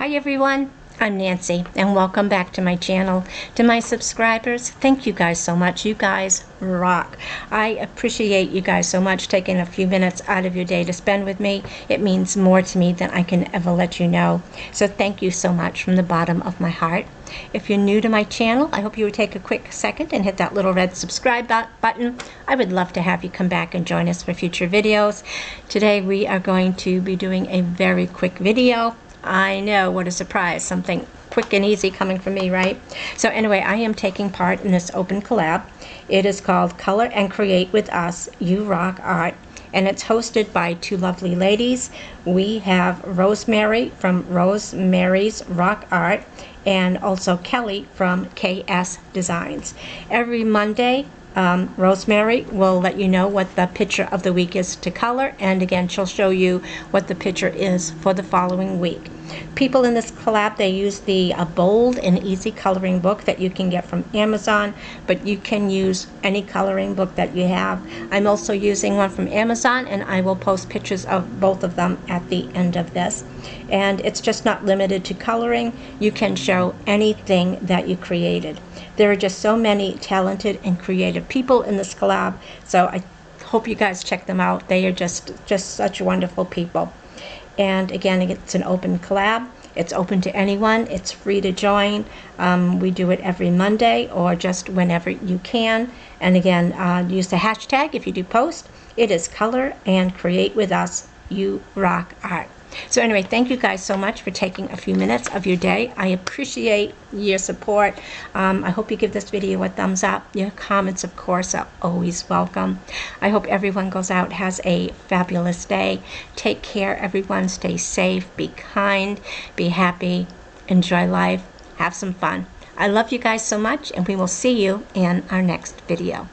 Hi everyone, I'm Nancy and welcome back to my channel. To my subscribers, thank you guys so much. You guys rock. I appreciate you guys so much taking a few minutes out of your day to spend with me. It means more to me than I can ever let you know. So thank you so much from the bottom of my heart. If you're new to my channel, I hope you would take a quick second and hit that little red subscribe button. I would love to have you come back and join us for future videos. Today we are going to be doing a very quick video I know, what a surprise. Something quick and easy coming from me, right? So anyway, I am taking part in this open collab. It is called Color and Create with Us, U Rock Art. And it's hosted by two lovely ladies. We have Rosemary from Rosemary's Rock Art and also Kelly from KS Designs. Every Monday, um, Rosemary will let you know what the picture of the week is to color and again she'll show you what the picture is for the following week. People in this collab they use the a bold and easy coloring book that you can get from Amazon but you can use any coloring book that you have. I'm also using one from Amazon and I will post pictures of both of them at the end of this and it's just not limited to coloring you can show anything that you created. There are just so many talented and creative people in this collab, so I hope you guys check them out. They are just, just such wonderful people. And again, it's an open collab. It's open to anyone. It's free to join. Um, we do it every Monday or just whenever you can. And again, uh, use the hashtag if you do post. It is color and create with us. U Rock Art. So anyway, thank you guys so much for taking a few minutes of your day. I appreciate your support. Um, I hope you give this video a thumbs up. Your comments, of course, are always welcome. I hope everyone goes out, has a fabulous day. Take care, everyone. Stay safe, be kind, be happy, enjoy life, have some fun. I love you guys so much, and we will see you in our next video.